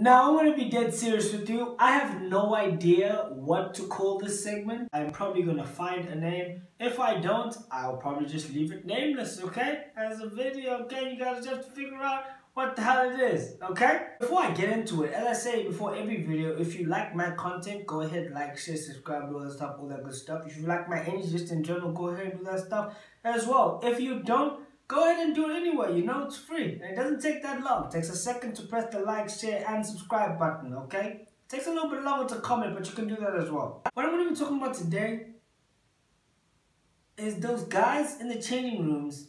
Now, I'm to be dead serious with you. I have no idea what to call this segment. I'm probably going to find a name. If I don't, I'll probably just leave it nameless, okay? As a video, okay? You guys just figure out what the hell it is, okay? Before I get into it, as I say before every video, if you like my content, go ahead, like, share, subscribe, all that stuff, all that good stuff. If you like my energy just in general, go ahead and do that stuff as well. If you don't, go ahead and do it anyway. You know, it's free. And it doesn't take that long. It takes a second to press the like, share, and subscribe button, okay? It takes a little bit longer to comment, but you can do that as well. What I'm going to be talking about today is those guys in the changing rooms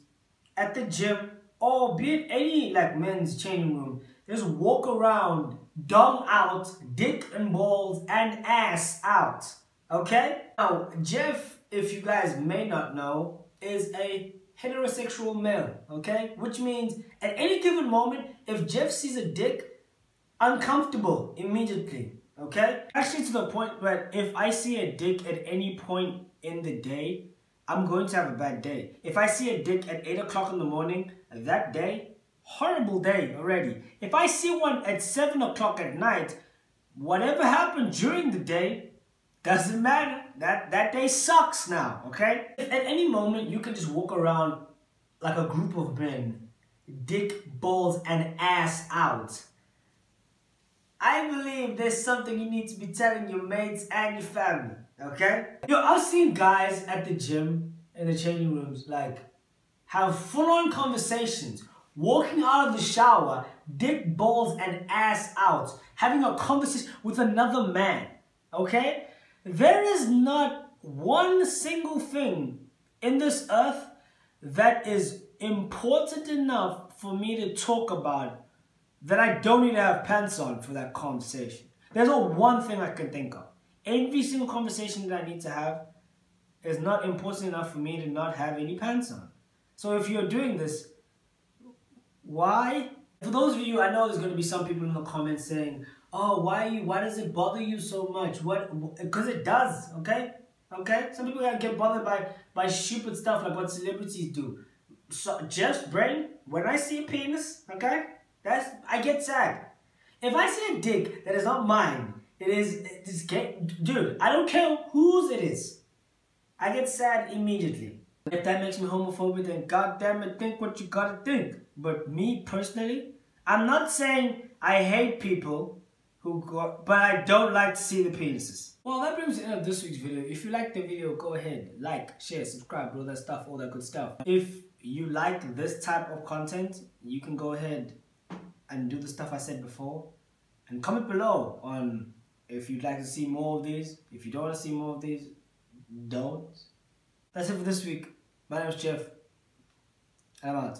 at the gym or be it any like men's changing room just walk around dung out dick and balls and ass out okay now Geoff if you guys may not know is a heterosexual male, okay? Which means at any given moment, if Geoff sees a dick, uncomfortable immediately, okay? Actually to the point where if I see a dick at any point in the day, I'm going to have a bad day. If I see a dick at 8 o'clock in the morning, that day, horrible day already. If I see one at 7 o'clock at night, whatever happened during the day, doesn't matter. That, that day sucks now, okay? If at any moment you can just walk around like a group of men, dick, balls, and ass out, I believe there's something you need to be telling your mates and your family, okay? Yo, I've seen guys at the gym, in the changing rooms, like, have full-on conversations, walking out of the shower, dick, balls, and ass out, having a conversation with another man, okay? There is not one single thing in this earth that is important enough for me to talk about that I don't need to have pants on for that conversation. There's not one thing I can think of. Every single conversation that I need to have is not important enough for me to not have any pants on. So if you're doing this, why? For those of you, I know there's going to be some people in the comments saying, oh, why you, why does it bother you so much? What, because it does, okay? Okay? Some people get bothered by, by stupid stuff like what celebrities do. So, just brain, when I see a penis, okay? That's, I get sad. If I see a dick that is not mine, it is, it is dude, I don't care whose it is. I get sad immediately. If that makes me homophobic, then god damn it, think what you gotta think. But me personally, I'm not saying I hate people who got, but I don't like to see the penises. Well, that brings the end of this week's video. If you like the video, go ahead, like, share, subscribe, all that stuff, all that good stuff. If you like this type of content, you can go ahead and do the stuff I said before. And comment below on if you'd like to see more of these. If you don't want to see more of these, don't. That's it for this week. My name is Geoff. I'm out.